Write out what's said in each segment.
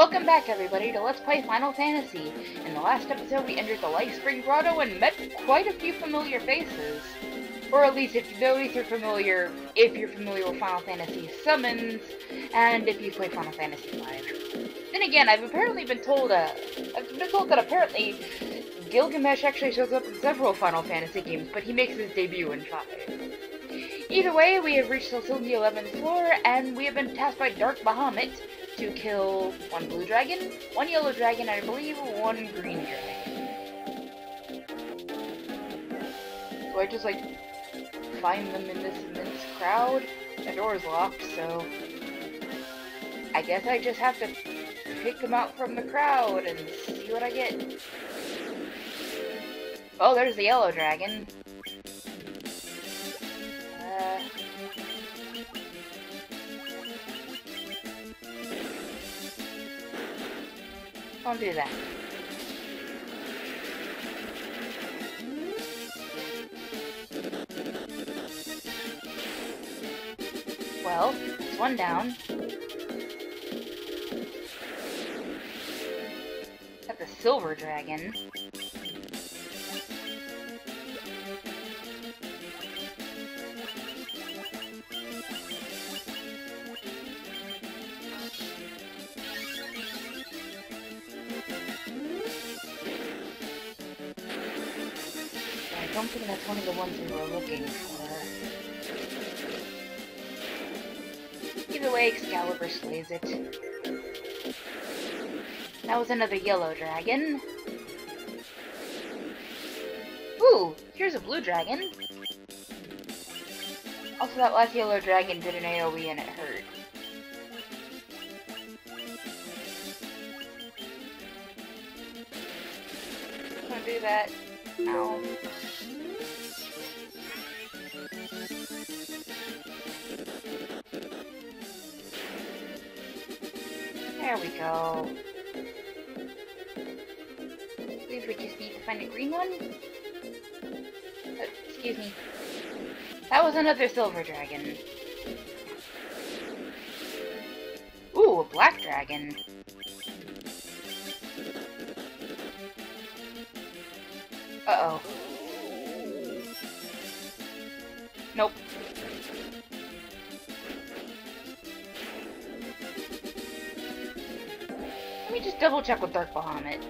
Welcome back everybody to Let's Play Final Fantasy. In the last episode we entered the Life Spring Grotto and met quite a few familiar faces. Or at least if least you're familiar if you're familiar with Final Fantasy summons and if you play Final Fantasy Live. Then again, I've apparently been told uh, I've been told that apparently Gilgamesh actually shows up in several Final Fantasy games, but he makes his debut in 5. Either way, we have reached the 11th floor, and we have been tasked by Dark Bahamut to kill one blue dragon, one yellow dragon, I believe one green dragon. So I just, like, find them in this immense crowd? The door is locked, so... I guess I just have to pick them out from the crowd and see what I get. Oh, there's the yellow dragon. Uh... Don't do that. Well, it's one down. Got the silver dragon. Way, Excalibur slays it. That was another yellow dragon. Ooh, here's a blue dragon. Also, that last yellow dragon did an AoE and it hurt. Gonna do that. Ow. There we go. I believe we just need to find a green one. Uh, excuse me. That was another silver dragon. Ooh, a black dragon. Double check with Dark Bahamut.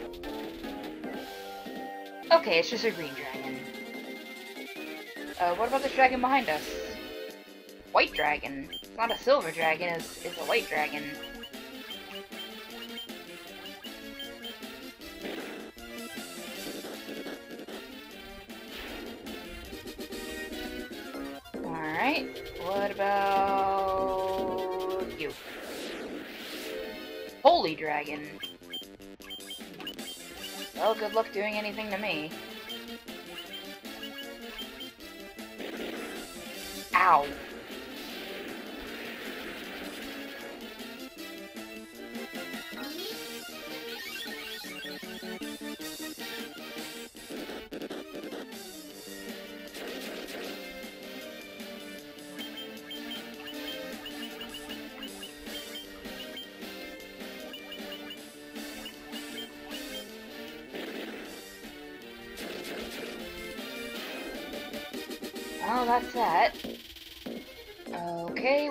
Okay, it's just a green dragon. Uh, what about this dragon behind us? White dragon. It's not a silver dragon, it's, it's a white dragon. Alright, what about you? Holy Dragon. Good luck doing anything to me. Ow.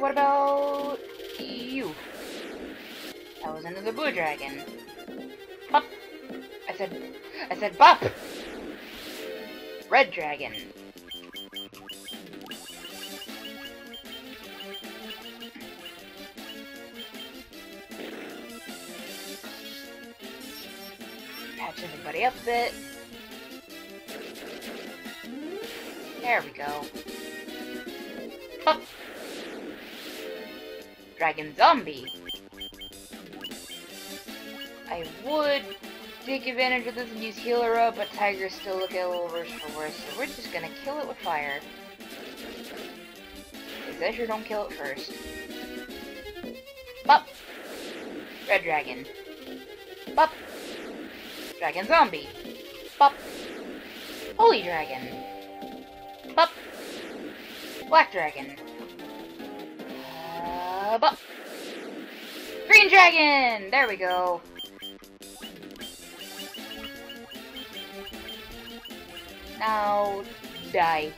What about you? That was another blue dragon. Bop! I said, I said bop! Red dragon. Patch everybody up a bit. Dragon Zombie. I would take advantage of this and use Healer Up, but Tiger's still looking a little worse for worse, so we're just gonna kill it with fire. Azure don't kill it first. Bop! Red Dragon. Bop! Dragon Zombie. Bop! Holy Dragon. Bop! Black Dragon. Green Dragon! There we go. Now, die.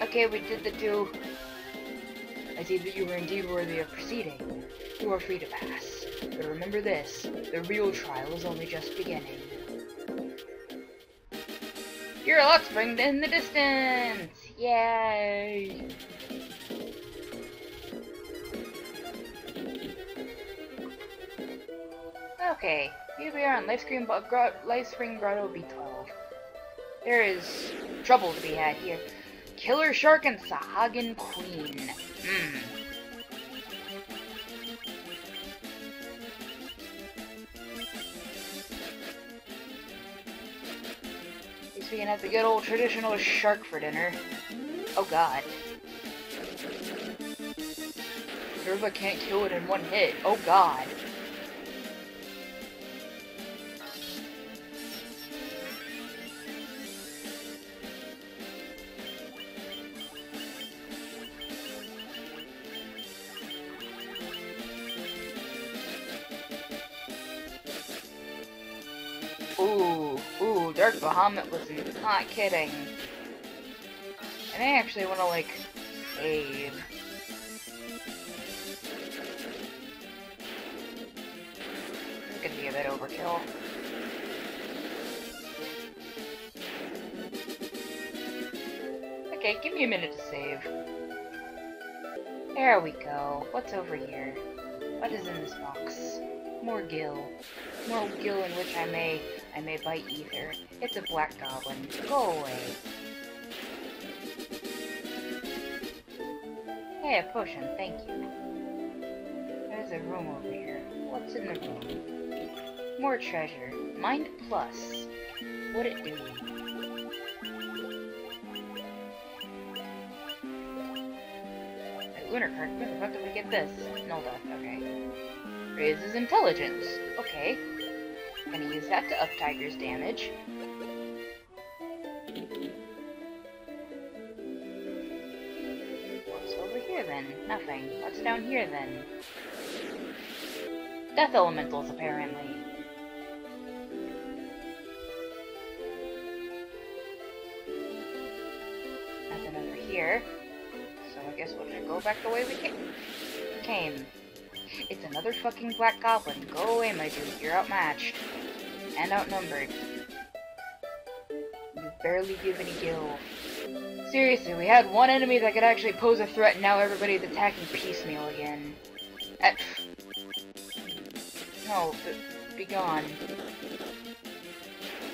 Okay, we did the two. I see that you were indeed worthy of proceeding. You are free to pass. But remember this, the real trial is only just beginning. Your luck's bringing in the distance! Yay! Okay, here we are on Lifespring, Lifespring Grotto B12. There is trouble to be had here. Killer Shark and Sahagin Queen. Hmm. Can have the good old traditional shark for dinner. Oh god. Derva can't kill it in one hit. Oh god. Bahamut was not kidding. And I actually want to, like, save. Is gonna be a bit overkill. Okay, give me a minute to save. There we go. What's over here? What is in this box? More gill. More gill in which I may I may bite either. It's a black goblin. Go away. Hey, a potion, thank you. There's a room over here. What's in the room? More treasure. Mind plus. What it do? Lunar card. Where the fuck did we get this? Nolda. Okay. Raises intelligence. Okay. Gonna use that to up Tiger's damage. What's over here then? Nothing. What's down here then? Death elementals, apparently. Nothing over here. So I guess we'll just go back the way we came. It's another fucking black goblin. Go away, my dude. You're outmatched. And outnumbered. You barely give any gill. Seriously, we had one enemy that could actually pose a threat, and now everybody's attacking piecemeal again. At no, be gone.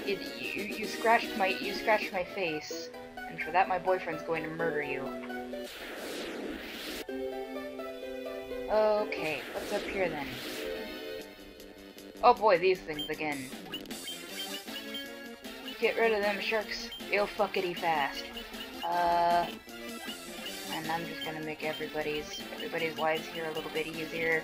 It, you, you scratched my you scratched my face, and for that my boyfriend's going to murder you. Okay, what's up here then? Oh boy, these things again. Get rid of them sharks real fuckity fast. Uh, and I'm just gonna make everybody's everybody's lives here a little bit easier.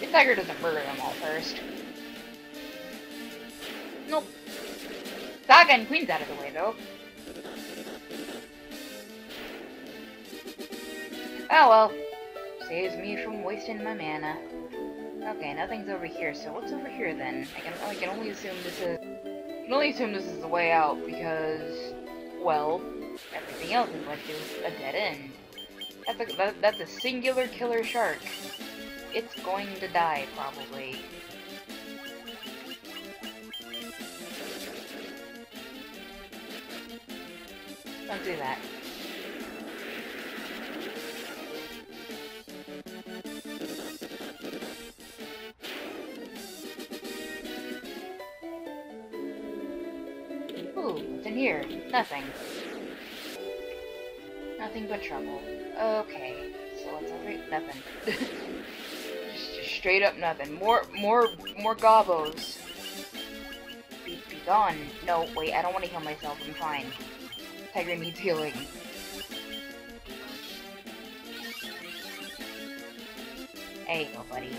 The tiger doesn't murder them all first. Nope. Sahagin Queen's out of the way, though. Oh well. Saves me from wasting my mana. Okay, nothing's over here, so what's over here then? I can, I can only assume this is... I can only assume this is the way out, because... Well, everything else is like a dead end. That's a, that, that's a singular killer shark. It's going to die, probably. Don't do that. Nothing. Nothing but trouble. Okay, so what's over? Nothing. just, just straight up nothing. More, more, more gobos. Be, be gone. No, wait, I don't want to heal myself. I'm fine. Tiger needs healing. There you go, buddy.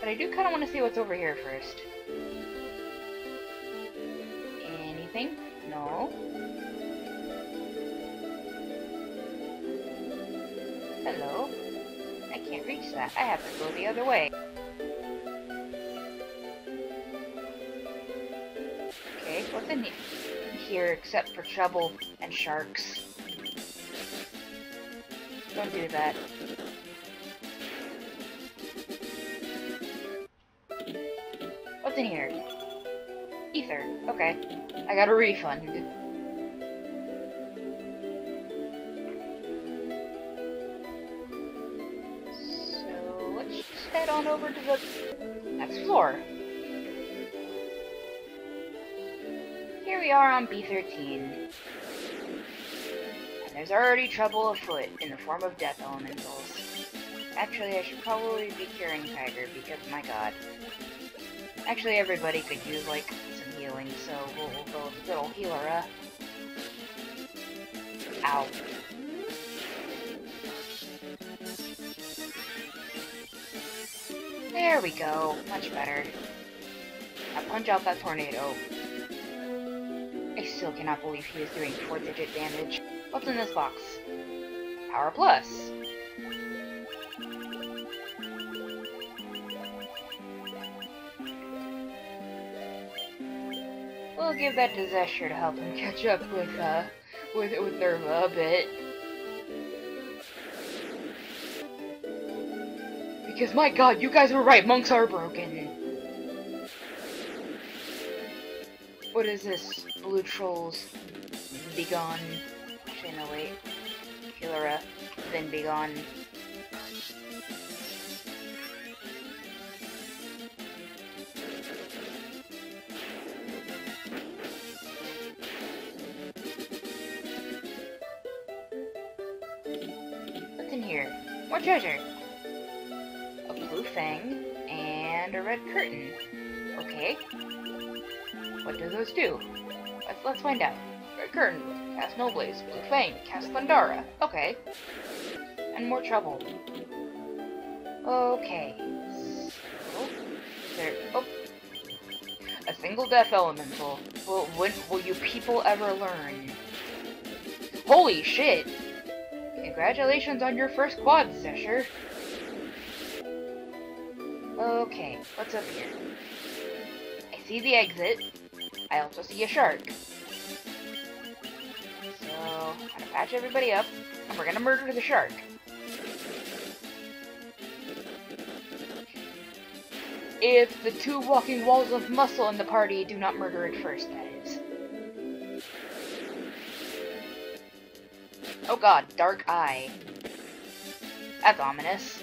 But I do kind of want to see what's over here first. Anything? No. Hello? I can't reach that. I have to go the other way. Okay, what's in here except for trouble and sharks? Don't do that. Here? Ether. Okay. I got a refund. So let's just head on over to the next floor. Here we are on B13. And there's already trouble afoot in the form of death elementals. Actually, I should probably be curing Tiger because, my god. Actually, everybody could use, like, some healing, so we'll, we'll go with good old Healara. Uh. Ow. There we go. Much better. Now punch out that tornado. I still cannot believe he is doing 4-digit damage. What's in this box? Power Plus. We'll give that Zesher to help him catch up with, uh, with, with Nerva a bit. Because my god, you guys were right, monks are broken. What is this? Blue trolls. Be gone. No, wait. Healara. Then be treasure! A blue fang and a red curtain. Okay. What do those do? Let's, let's find out. Red curtain, cast NulBlaze. Blue fang, cast Thundara. Okay. And more trouble. Okay. So, there... Oh. A single death elemental. Will, when will you people ever learn? Holy shit! Congratulations on your first quad, Zesher. Okay, what's up here? I see the exit. I also see a shark. So, I'm gonna patch everybody up, and we're gonna murder the shark. If the two walking walls of muscle in the party do not murder it first, that god, dark eye. That's ominous.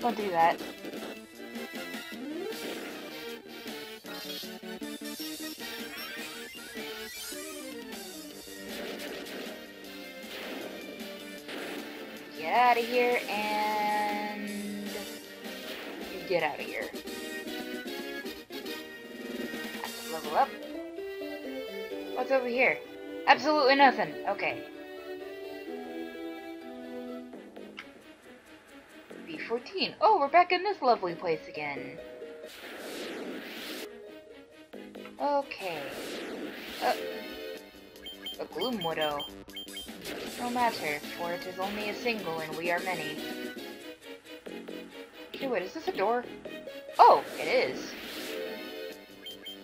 Don't do that. Get out of here and get out of here. Up. What's over here? Absolutely nothing. Okay. B14. Oh, we're back in this lovely place again. Okay. Uh, a Gloom Widow. No matter, for it is only a single and we are many. Okay, wait, is this a door? Oh, it is.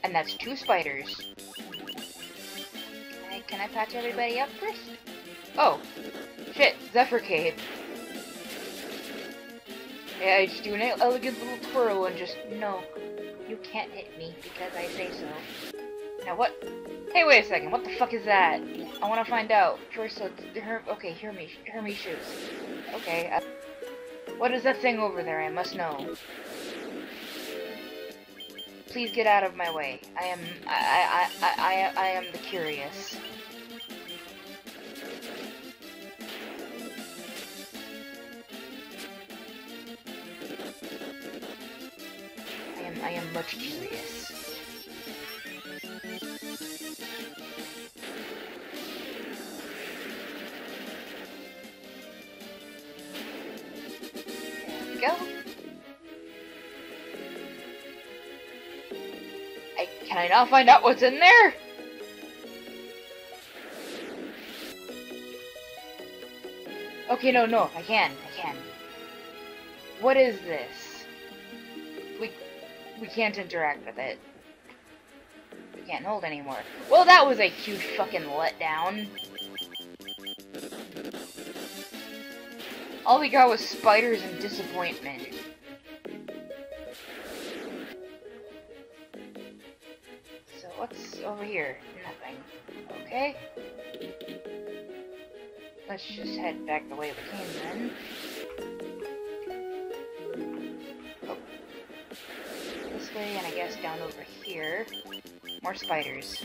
And that's two spiders. Can I, can I patch everybody up first? Oh, shit, Zephyr Cape. Yeah, I just do an elegant little twirl and just, no, you can't hit me because I say so. Now what? Hey, wait a second, what the fuck is that? I want to find out. First, her, okay, Hermes, Hermes shoes. Okay, uh, what is that thing over there? I must know. Please get out of my way. I am I I I I, I am the curious. I am I am much curious. I, can I not find out what's in there? Okay, no, no, I can, I can. What is this? We, we can't interact with it. We can't hold anymore. Well, that was a huge fucking letdown. All we got was spiders and disappointment. Over here? Nothing. Okay. Let's just head back the way we came then. Oh. This way, and I guess down over here. More spiders.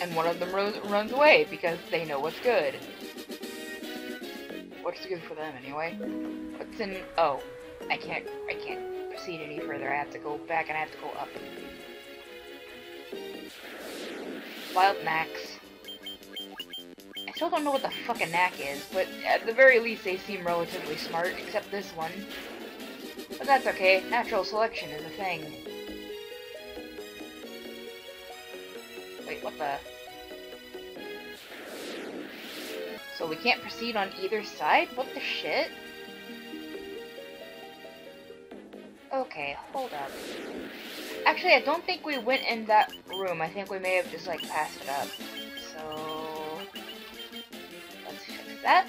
And one of them runs, runs away because they know what's good. What's good for them anyway? What's in... Oh. I can't... I can't proceed any further. I have to go back and I have to go up. Wild Nakks. I still don't know what the fuck a knack is, but at the very least they seem relatively smart, except this one. But that's okay, natural selection is a thing. Wait, what the? So we can't proceed on either side? What the shit? Okay, hold up. Actually, I don't think we went in that room. I think we may have just, like, passed it up. So... Let's fix that.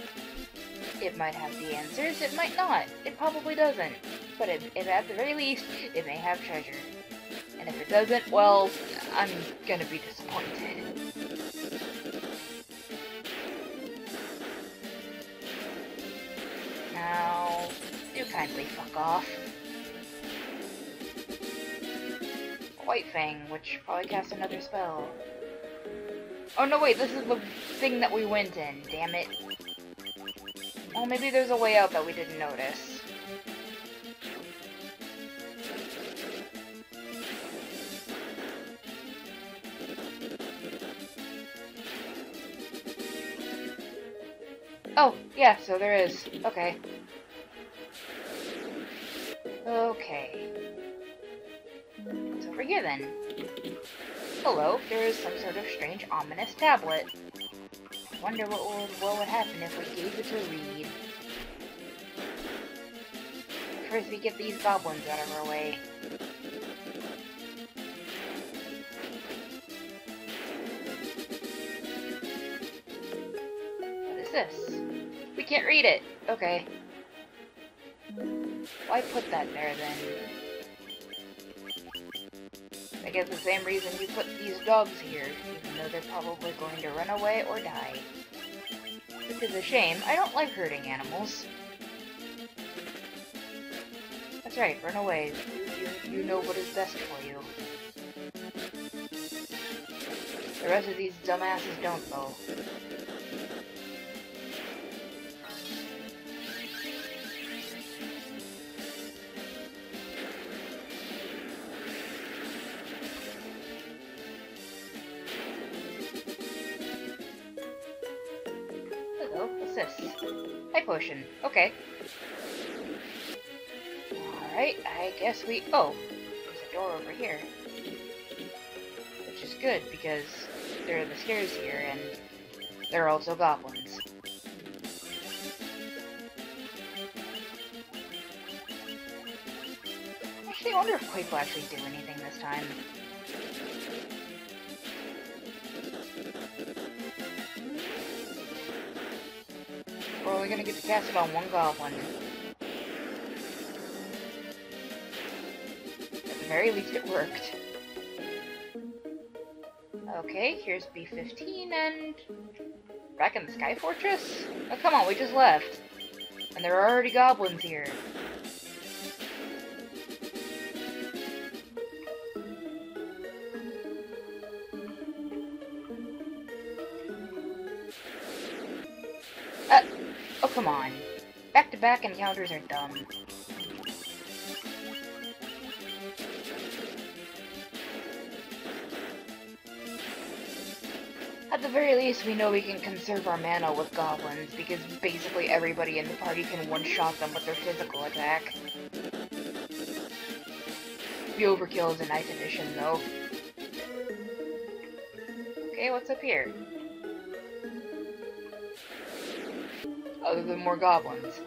It might have the answers, it might not. It probably doesn't. But it, it, at the very least, it may have treasure. And if it doesn't, well, I'm gonna be disappointed. Now, do kindly fuck off. White Fang, which probably casts another spell. Oh no, wait, this is the thing that we went in, damn it. Well, maybe there's a way out that we didn't notice. Oh, yeah, so there is. Okay. Okay. Hello, there is some sort of strange ominous tablet. Wonder what would, what would happen if we gave it a read. First we get these goblins out of our way. What is this? We can't read it. Okay. Why put that there then? Guess the same reason you put these dogs here, even though they're probably going to run away or die. Which is a shame. I don't like hurting animals. That's right, run away. You, you know what is best for you. The rest of these dumbasses don't, though. Okay. Alright, I guess we... Oh, there's a door over here. Which is good, because there are the stairs here, and there are also goblins. I actually, I wonder if Quake will actually do anything this time. Are gonna get to cast on one goblin? At the very least, it worked. Okay, here's B-15, and... Back in the Sky Fortress? Oh, come on, we just left. And there are already goblins here. come on. Back-to-back -back encounters are dumb. At the very least, we know we can conserve our mana with goblins, because basically everybody in the party can one-shot them with their physical attack. The overkill is a nice addition, though. Okay, what's up here? Other than more goblins.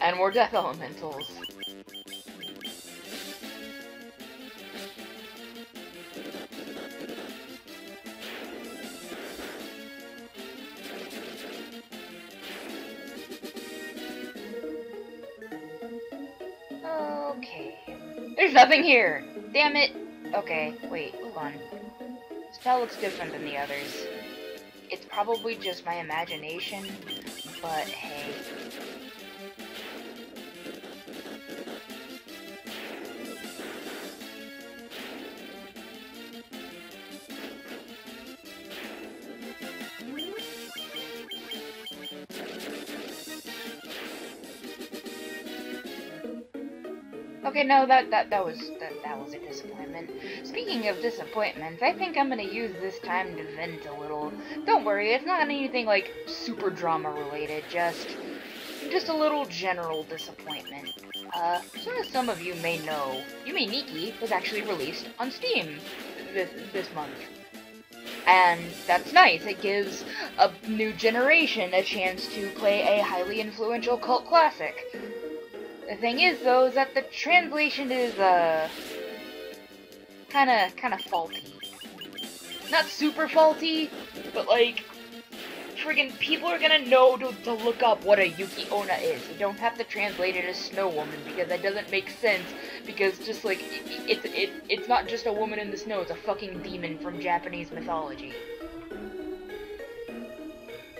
And more death elementals. Okay. There's nothing here! Damn it! Okay, wait, hold on. This spell looks different than the others. It's probably just my imagination, but hey. Okay, no, that that that was disappointment. Speaking of disappointments, I think I'm gonna use this time to vent a little. Don't worry, it's not anything like super drama related. Just just a little general disappointment. Uh, as some of you may know, Yume Nikki was actually released on Steam this this month. And that's nice. It gives a new generation a chance to play a highly influential cult classic. The thing is, though, is that the translation is, uh, kinda, kinda faulty. Not super faulty, but, like, friggin' people are gonna know to, to look up what a Yuki Onna is. You don't have to translate it as Snow Woman, because that doesn't make sense, because just, like, it's it, it, it's not just a woman in the snow, it's a fucking demon from Japanese mythology.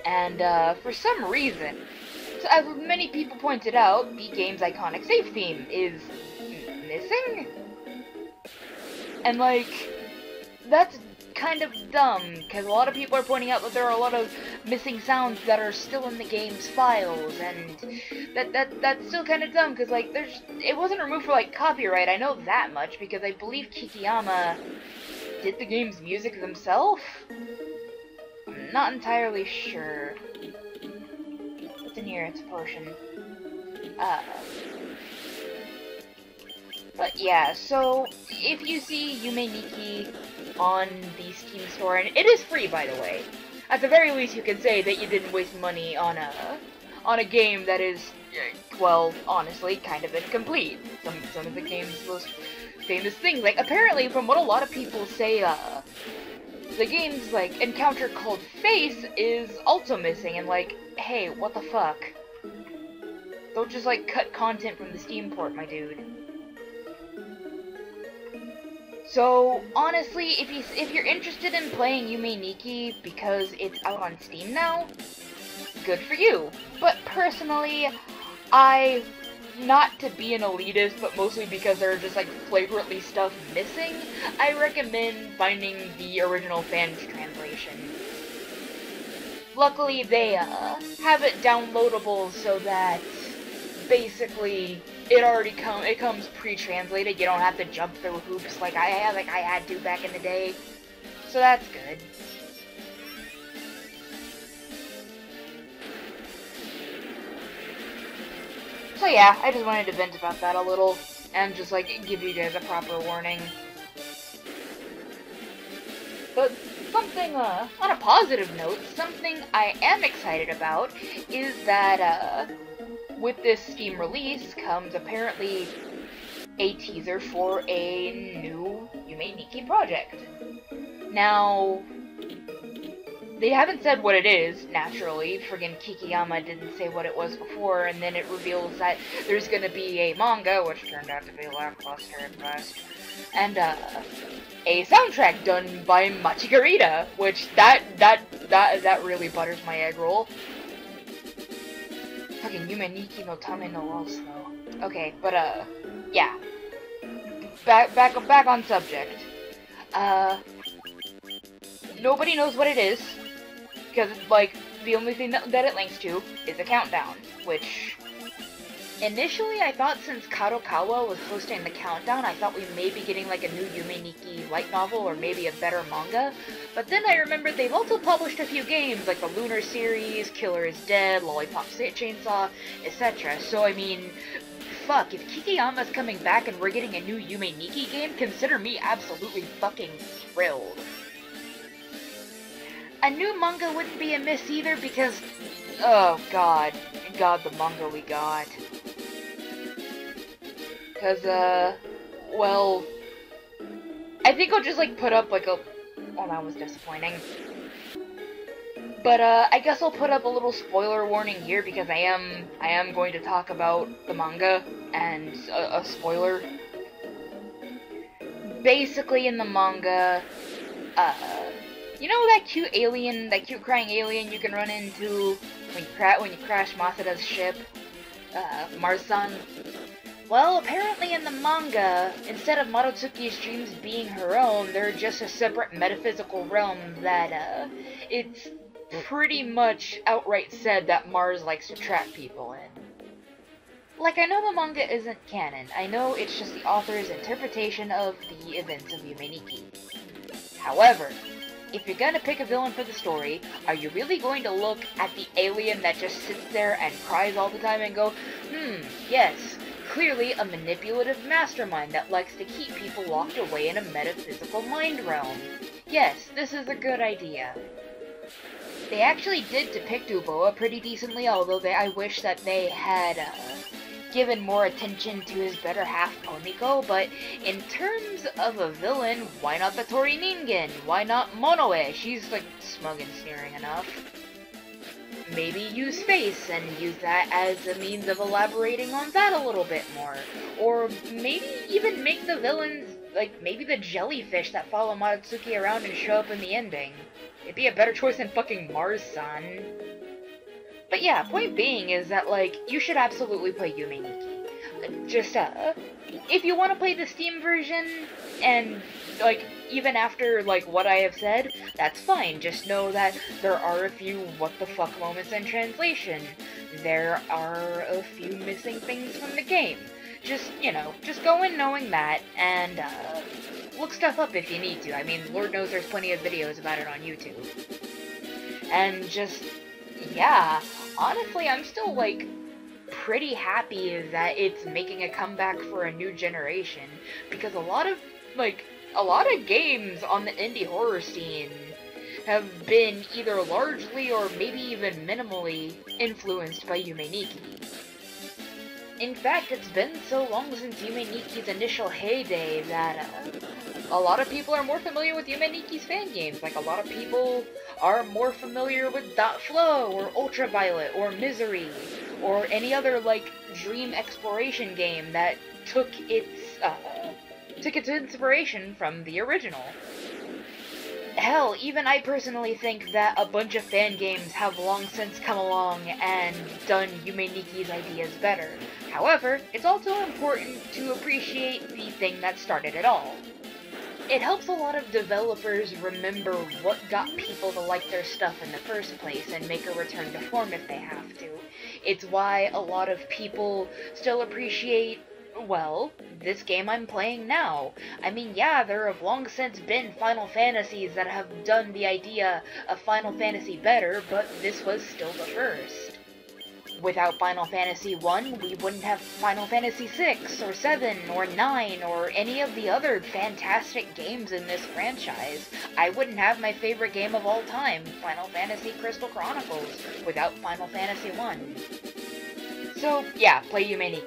And, uh, for some reason, so as many people pointed out, the game's iconic save theme is missing? And like, that's kind of dumb, because a lot of people are pointing out that there are a lot of missing sounds that are still in the game's files, and that that that's still kind of dumb, because like, there's, it wasn't removed for like copyright, I know that much, because I believe Kikiyama did the game's music themselves? I'm not entirely sure in here? It's a potion. Uh, but yeah, so if you see Yume Nikki on the Steam store, and it is free by the way, at the very least you can say that you didn't waste money on a on a game that is, well, honestly, kind of incomplete. Some some of the game's most famous things, like apparently from what a lot of people say, uh, the game's like encounter called Face is also missing, and like hey, what the fuck? Don't just, like, cut content from the Steam port, my dude. So, honestly, if, you, if you're interested in playing Yume Nikki because it's out on Steam now, good for you. But personally, I, not to be an elitist, but mostly because there are just, like, flagrantly stuff missing, I recommend finding the original fans translation luckily they uh, have it downloadable so that basically it already come it comes pre-translated. You don't have to jump through hoops like I had like I had to back in the day. So that's good. So yeah, I just wanted to vent about that a little and just like give you guys a proper warning. But something, uh, on a positive note, something I am excited about is that, uh, with this Steam release comes apparently a teaser for a new Yume Nikki project. Now, they haven't said what it is, naturally. Friggin' Kikiyama didn't say what it was before, and then it reveals that there's gonna be a manga, which turned out to be lackluster at best, and, uh, a soundtrack done by Machigerita, which that that that that really butters my egg roll. Fucking Yume Nikki no Tame no though. Okay, but uh, yeah. Back back back on subject. Uh, nobody knows what it is because like the only thing that, that it links to is a countdown, which Initially, I thought since Kadokawa was hosting the countdown, I thought we may be getting like a new Yume Nikki light novel or maybe a better manga. But then I remembered they've also published a few games like the Lunar series, Killer is Dead, Lollipop Chainsaw, etc. So I mean, fuck, if Kikiyama's coming back and we're getting a new Yume Nikki game, consider me absolutely fucking thrilled. A new manga wouldn't be amiss either because, oh god, god the manga we got. Cause, uh, well, I think I'll just, like, put up, like, a, oh, that was disappointing. But, uh, I guess I'll put up a little spoiler warning here because I am, I am going to talk about the manga and a, a spoiler. Basically, in the manga, uh, you know that cute alien, that cute crying alien you can run into when you, when you crash Masada's ship, uh, Mars-san? Well, apparently in the manga, instead of Madotsuki's dreams being her own, they're just a separate metaphysical realm that, uh, it's pretty much outright said that Mars likes to trap people in. Like, I know the manga isn't canon. I know it's just the author's interpretation of the events of Yume Nikki. However, if you're gonna pick a villain for the story, are you really going to look at the alien that just sits there and cries all the time and go, hmm, yes, clearly a manipulative mastermind that likes to keep people locked away in a metaphysical mind realm. Yes, this is a good idea. They actually did depict Uboa pretty decently, although they, I wish that they had uh, given more attention to his better half Poniko, but in terms of a villain, why not the Tori Ningen? Why not Monoe? She's like smug and sneering enough maybe use face and use that as a means of elaborating on that a little bit more. Or maybe even make the villains, like, maybe the jellyfish that follow Madotsuki around and show up in the ending. It'd be a better choice than fucking Mars-san. But yeah, point being is that, like, you should absolutely play Yume Nikki. Just, uh, if you want to play the Steam version, and, like, even after, like, what I have said, that's fine. Just know that there are a few what the fuck moments in translation. There are a few missing things from the game. Just, you know, just go in knowing that, and, uh, look stuff up if you need to. I mean, Lord knows there's plenty of videos about it on YouTube. And just, yeah, honestly, I'm still, like, pretty happy that it's making a comeback for a new generation, because a lot of, like, a lot of games on the indie horror scene have been either largely or maybe even minimally influenced by Yume Nikki. In fact, it's been so long since Yume Nikki's initial heyday that uh, a lot of people are more familiar with Yume Nikki's fan games. Like, a lot of people are more familiar with Dot Flow, or Ultraviolet, or Misery, or any other, like, dream exploration game that took its, uh, took its inspiration from the original. Hell, even I personally think that a bunch of fan games have long since come along and done Yume Nikki's ideas better. However, it's also important to appreciate the thing that started it all. It helps a lot of developers remember what got people to like their stuff in the first place and make a return to form if they have to. It's why a lot of people still appreciate well, this game I'm playing now. I mean, yeah, there have long since been Final Fantasies that have done the idea of Final Fantasy better, but this was still the first. Without Final Fantasy 1, we wouldn't have Final Fantasy 6, or 7, or 9, or any of the other fantastic games in this franchise. I wouldn't have my favorite game of all time, Final Fantasy Crystal Chronicles, without Final Fantasy 1. So, yeah, play Yume Nikki.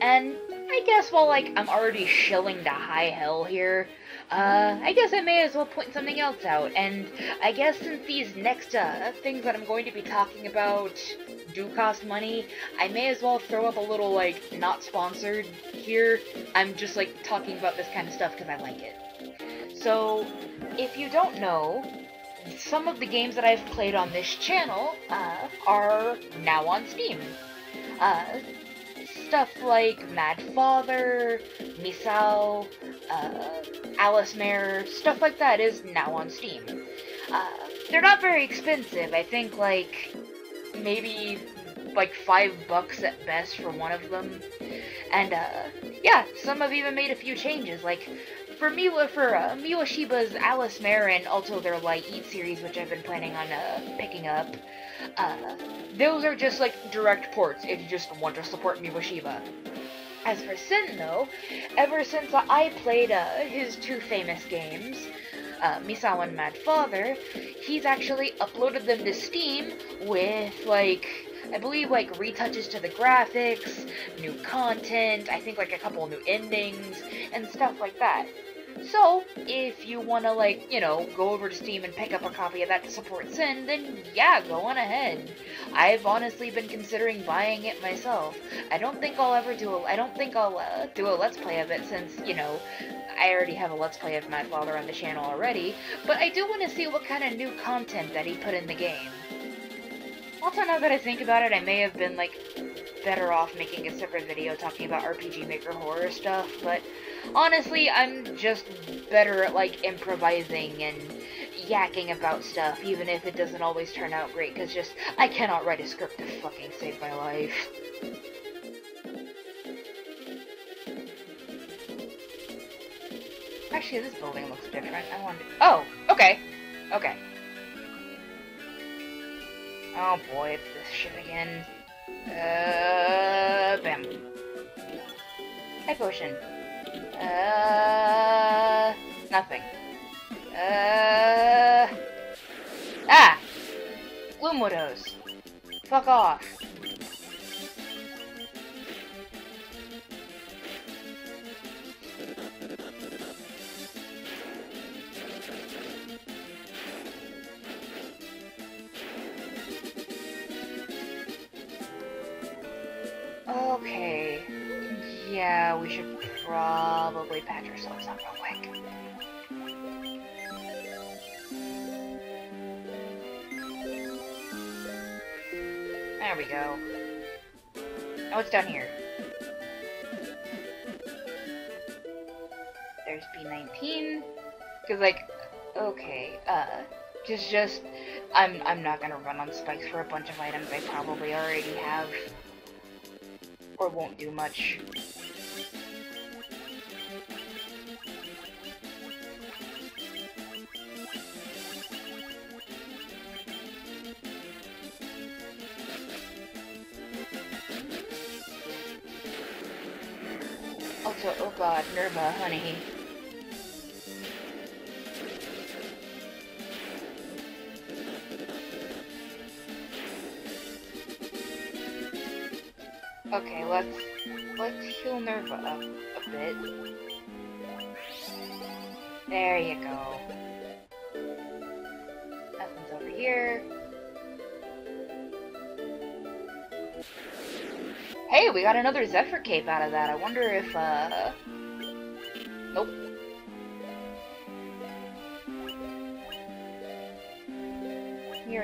And I guess while, like, I'm already shilling to high hell here, uh, I guess I may as well point something else out. And I guess since these next, uh, things that I'm going to be talking about do cost money, I may as well throw up a little, like, not sponsored here. I'm just, like, talking about this kind of stuff because I like it. So, if you don't know, some of the games that I've played on this channel, uh, are now on Steam. Uh, stuff like Mad Father, Misao, uh, Alice Mare, stuff like that is now on Steam. Uh, they're not very expensive. I think like maybe like five bucks at best for one of them. And uh, yeah, some have even made a few changes. Like for Miwa, for uh, Alice Mare and also their Light Eat series, which I've been planning on uh, picking up. Uh, those are just like direct ports if you just want to support Miwashiba. As for Sin, though, ever since I played uh, his two famous games, uh, Misao and Mad Father, he's actually uploaded them to Steam with, like, I believe, like, retouches to the graphics, new content, I think, like, a couple new endings, and stuff like that. So, if you want to, like, you know, go over to Steam and pick up a copy of that to support Sin, then yeah, go on ahead. I've honestly been considering buying it myself. I don't think I'll ever do a, I don't think I'll uh, do a Let's Play of it since, you know, I already have a Let's Play of Mad Father on the channel already, but I do want to see what kind of new content that he put in the game. Also, now that I think about it, I may have been, like, better off making a separate video talking about RPG Maker horror stuff, but honestly, I'm just better at, like, improvising and yakking about stuff, even if it doesn't always turn out great, because just, I cannot write a script to fucking save my life. Actually, this building looks different. I wanted. Oh, okay, okay. Oh boy, it's this shit again. Uh, bam. High potion. Uh, nothing. Uh, ah! Gloom Widows. Fuck off. Oh, it's down here. There's B19. Cause like, okay, uh, just, just, I'm, I'm not gonna run on spikes for a bunch of items I probably already have or won't do much. Nerva, honey. Okay, let's let's heal Nerva up a bit. There you go. Nothing's over here. Hey, we got another Zephyr Cape out of that. I wonder if, uh...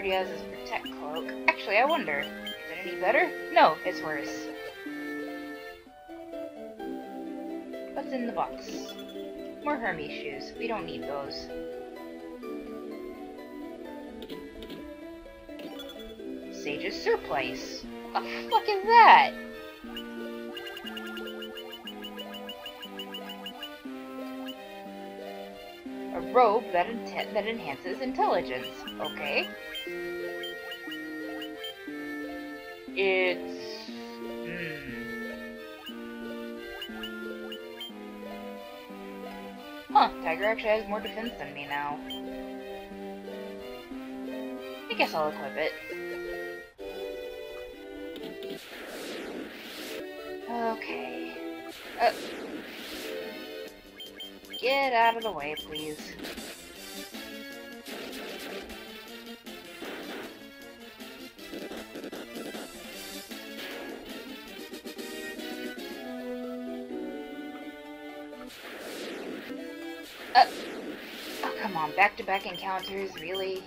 already has his Protect Cloak. Actually, I wonder, is it any better? No, it's worse. What's in the box? More Hermes shoes. We don't need those. Sage's Surplice. What the fuck is that? A robe that, that enhances intelligence. Okay. Actually has more defense than me now. I guess I'll equip it. Okay. Uh, get out of the way, please. Uh, oh, on, back-to-back -back encounters, really?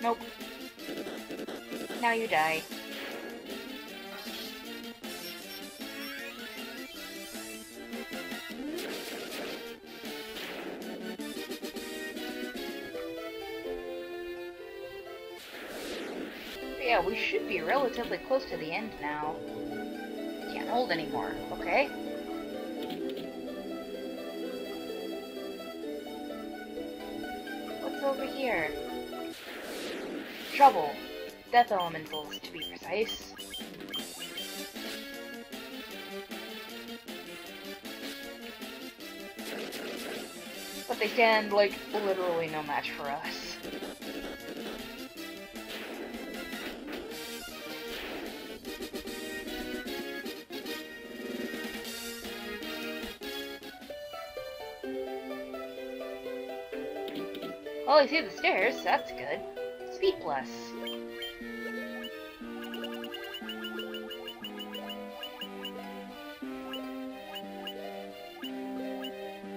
Nope. Now you die. yeah, we should be relatively close to the end now. Hold anymore, okay? What's over here? Trouble. Death elementals, to be precise. But they stand, like, literally no match for us. Oh, see the stairs. That's good. Speed plus.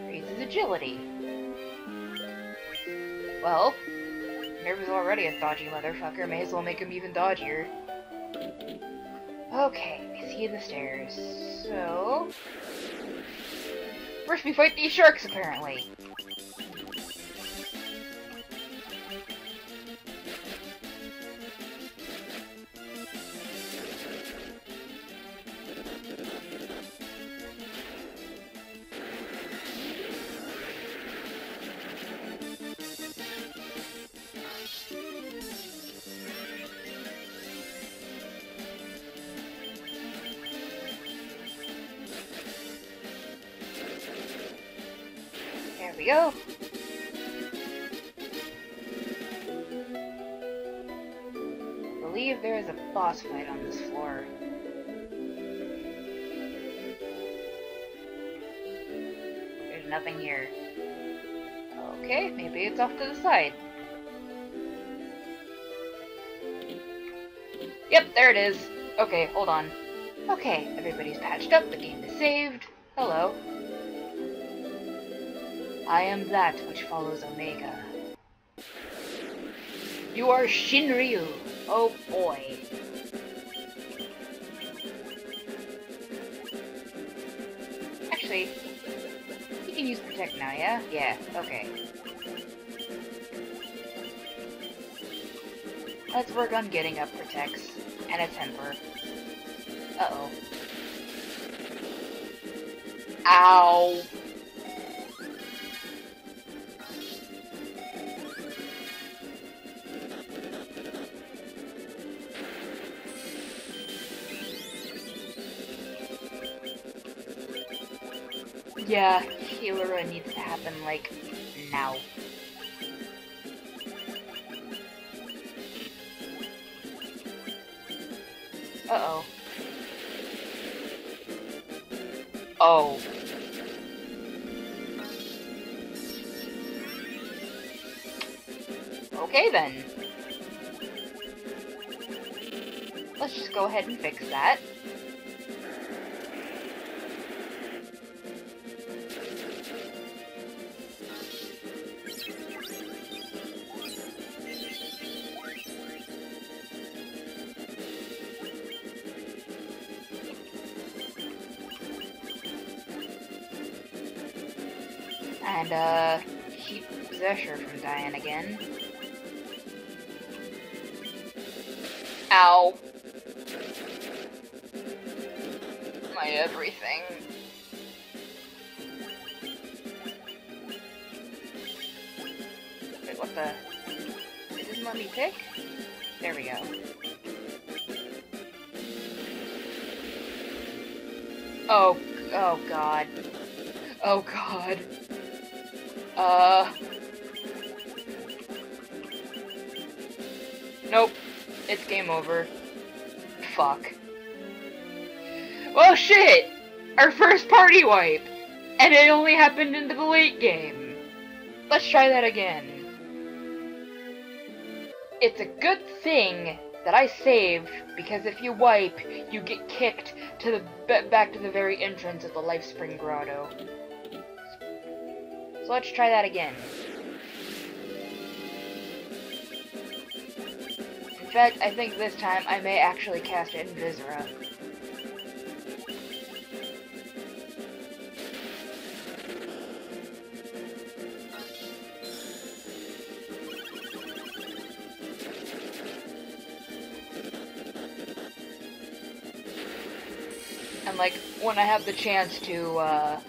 Raises agility. Well, Nerva's already a dodgy motherfucker. May as well make him even dodgier. Okay, I see the stairs. So... First we fight these sharks, apparently. We go. I believe there is a boss fight on this floor. There's nothing here. Okay, maybe it's off to the side. Yep, there it is. Okay, hold on. Okay, everybody's patched up, the game is saved. Hello. I am that which follows Omega. You are Shinryu. Oh boy. Actually, you can use Protect now, yeah? Yeah, okay. Let's work on getting up Protects and a temper. Uh-oh. Ow! Yeah, Healara needs to happen, like, now. Uh-oh. Oh. Okay then. Let's just go ahead and fix that. Zesher from dying again. Ow. My everything. Wait, what the? It didn't let me pick? There we go. Oh, oh god. Oh god. Uh. It's game over. Fuck. Well, shit! Our first party wipe! And it only happened into the late game. Let's try that again. It's a good thing that I saved, because if you wipe, you get kicked to the back to the very entrance of the Lifespring Grotto. So let's try that again. fact, I think this time I may actually cast Invisira. And like, when I have the chance to, uh,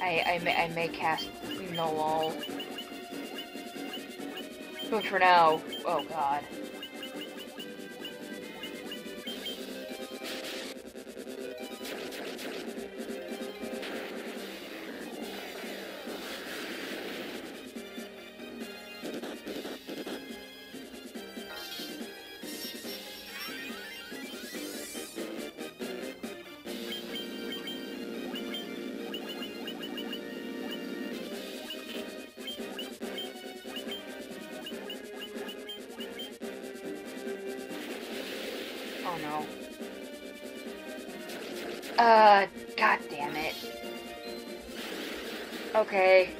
I, I, may, I may cast NulAll. But for now, oh god. Okay.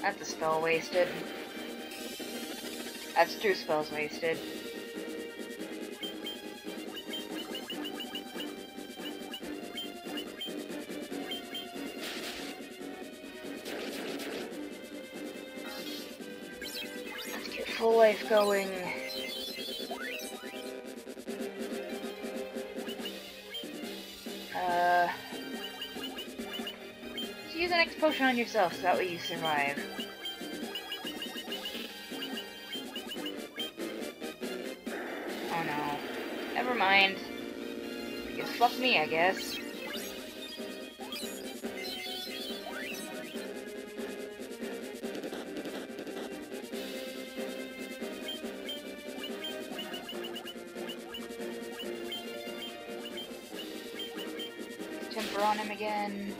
That's a spell wasted. That's two spells wasted. Let's get full life going. X potion on yourself so that way you survive. Oh no. Never mind. Because fuck me, I guess. Temper on him again.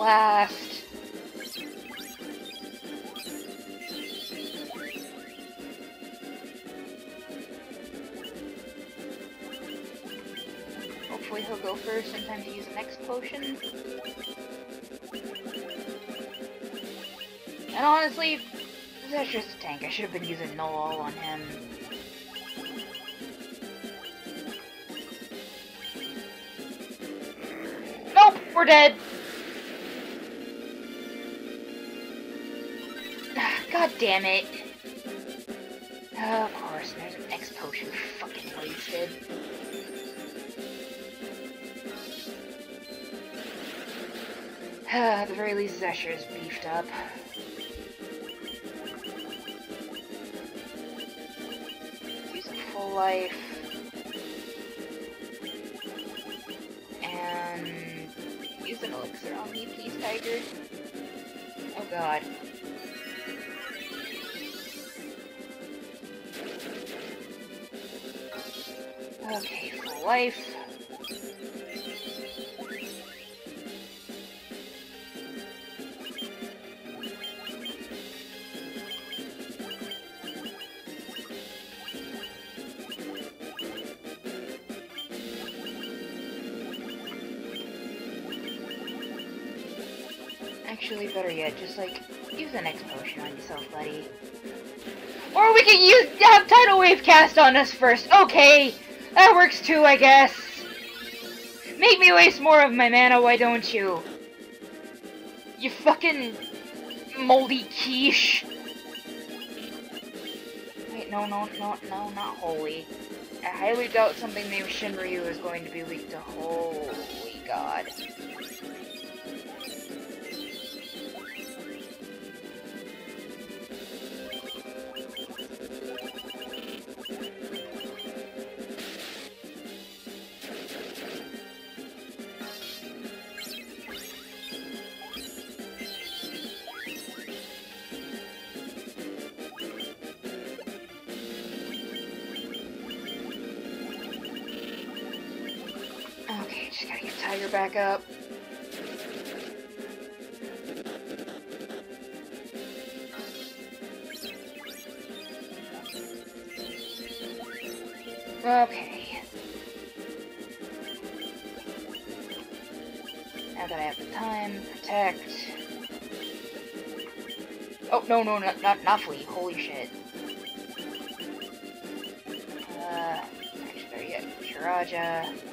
Last. Hopefully he'll go first in time to use an X potion. And honestly, that's just a tank. I should have been using NulAll on him. Nope, we're dead. Damn it. Of course, there's an X potion fucking wasted. At the very least, Zesher's beefed up. Use a full life. And use an elixir on me, please, Tiger. Oh god. Okay, life. Actually, better yet, just like use the next potion on yourself, buddy. Or we can use have tidal wave cast on us first. Okay, that works too, I guess. Make me waste more of my mana, why don't you? You fucking moldy quiche. Wait, no, no, no, no, not holy. I highly doubt something named Shinryu is going to be weak to holy god. Up. Okay. Now that I have the time, protect. Oh no no not not not flee! Holy shit! Uh, actually, go. Shiraja.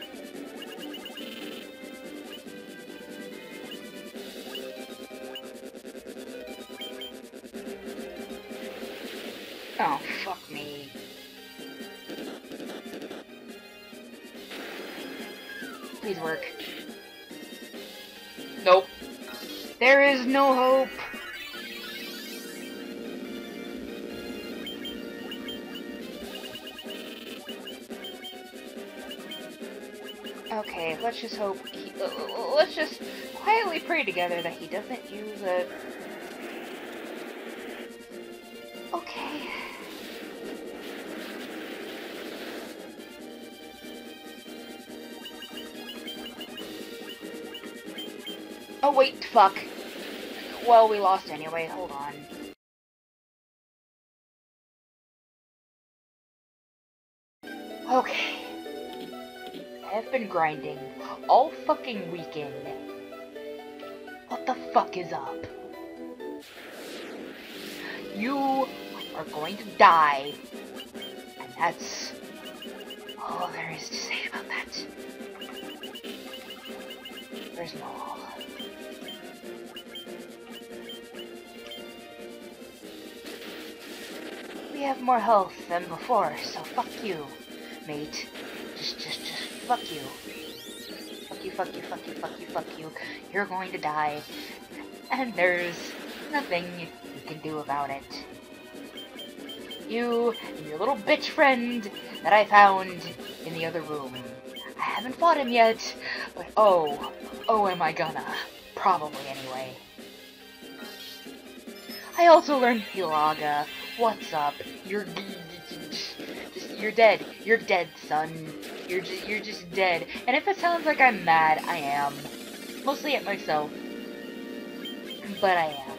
Work. Nope. There is no hope. Okay, let's just hope he, uh, let's just quietly pray together that he doesn't use a... Okay. Fuck. Well, we lost anyway, hold on. Okay. I've been grinding all fucking weekend. What the fuck is up? You are going to die. And that's all there is to say about that. There's no have more health than before, so fuck you, mate. Just, just, just fuck you. Fuck you, fuck you, fuck you, fuck you, fuck you. You're going to die. And there's nothing you can do about it. You and your little bitch friend that I found in the other room. I haven't fought him yet, but oh, oh am I gonna. Probably anyway. I also learned Healaga. What's up? You're you're dead. You're dead, son. You're just you're just dead. And if it sounds like I'm mad, I am. Mostly at myself. But I am.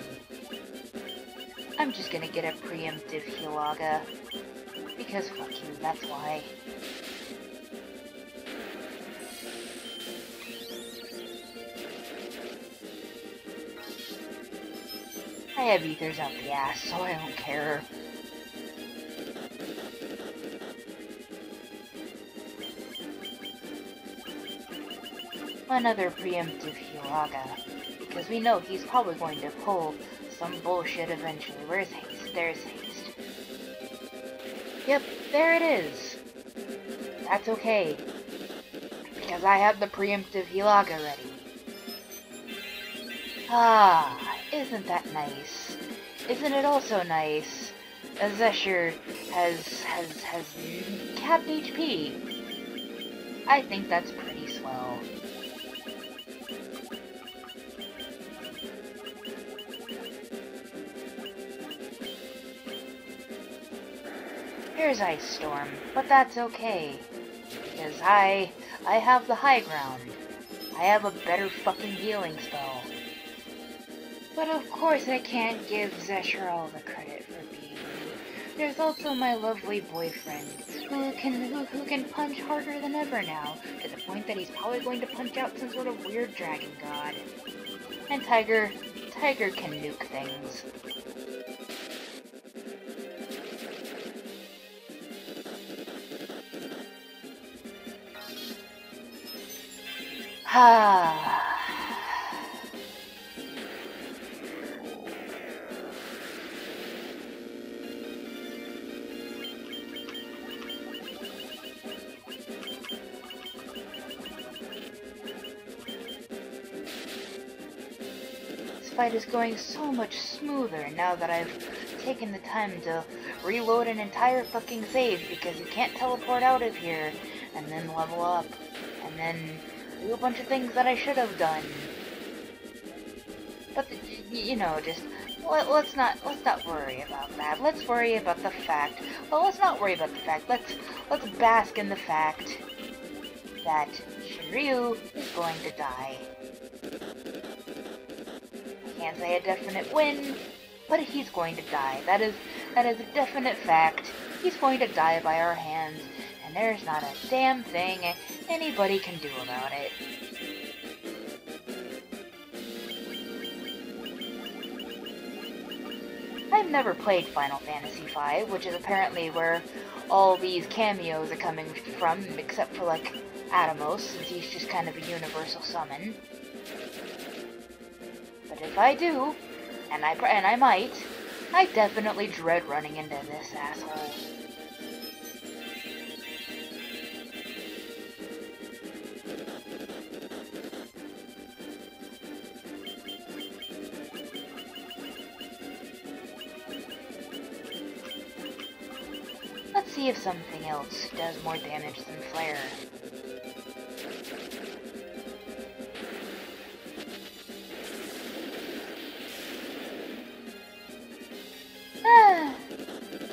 I'm just gonna get a preemptive Healaga. Because fuck you, that's why. I have ethers out the ass, so I don't care. Another preemptive Healaga, because we know he's probably going to pull some bullshit eventually. Where's Haste? There's Haste. Yep, there it is. That's okay. Because I have the preemptive Healaga ready. Ah, isn't that nice? Isn't it also nice? Zesher has has has capped HP. I think that's pretty swell. Here's Ice Storm, but that's okay. Because I I have the high ground. I have a better fucking healing spell. But of course I can't give Zesher all the credit for being me. There's also my lovely boyfriend, who can who, who can punch harder than ever now, to the point that he's probably going to punch out some sort of weird dragon god. And Tiger, Tiger can nuke things. Ah. fight is going so much smoother now that I've taken the time to reload an entire fucking save because you can't teleport out of here and then level up and then do a bunch of things that I should have done. But you know, just let, us not let's not worry about that. Let's worry about the fact. Well, let's not worry about the fact. Let's let's bask in the fact that Shinryu is going to die can't say a definite win, but he's going to die. That is that is a definite fact. He's going to die by our hands, and there's not a damn thing anybody can do about it. I've never played Final Fantasy V, which is apparently where all these cameos are coming from, except for, like, Atomos, since he's just kind of a universal summon. But if I do, and I and I might, I definitely dread running into this asshole. If something else does more damage than Flare. Ah,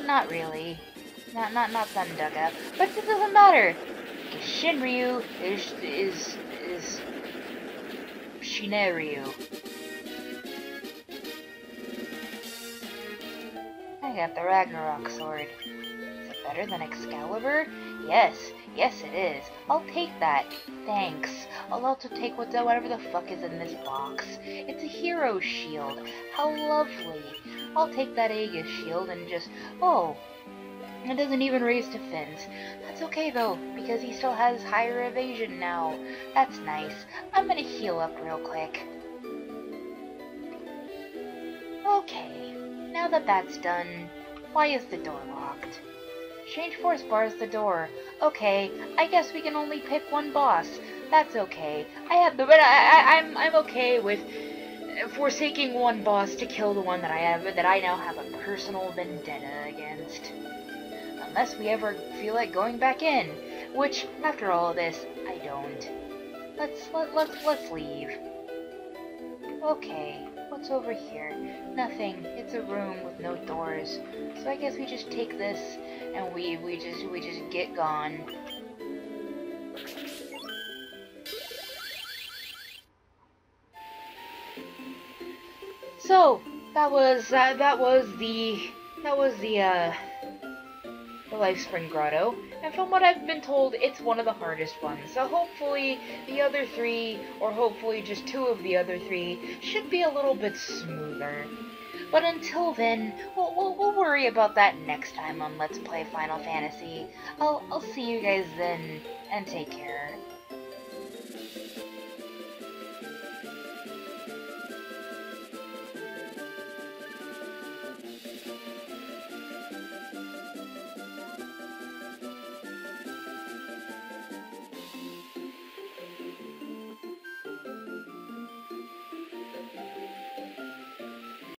not really. Not not not some dugout. But it doesn't matter. Shinryu is is is Shinryu. I got the Ragnarok sword. Better than Excalibur? Yes, yes it is. I'll take that. Thanks. I'll also take whatever the fuck is in this box. It's a hero shield. How lovely. I'll take that Aegis shield and just... Oh, it doesn't even raise Finn's. That's okay though, because he still has higher evasion now. That's nice. I'm gonna heal up real quick. Okay, now that that's done, why is the door locked? Change Force bars the door. Okay, I guess we can only pick one boss. That's okay. I have the, but I, I, I'm, I'm okay with forsaking one boss to kill the one that I have, that I now have a personal vendetta against. Unless we ever feel like going back in, which, after all this, I don't. Let's, let, let's, let's leave. Okay, what's over here? Nothing. It's a room with no doors. So I guess we just take this and we, we just, we just get gone. So that was uh, that was the that was the uh, the Life Spring Grotto, and from what I've been told, it's one of the hardest ones. So hopefully the other three, or hopefully just two of the other three, should be a little bit smoother. But until then, we'll, we'll, we'll worry about that next time on Let's Play Final Fantasy. I'll, I'll see you guys then, and take care.